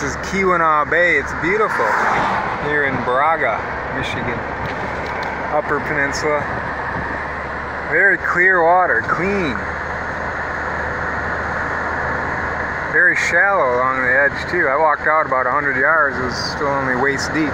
This is Keweenaw Bay. It's beautiful here in Baraga, Michigan. Upper Peninsula. Very clear water, clean. Very shallow along the edge too. I walked out about 100 yards, it was still only waist deep.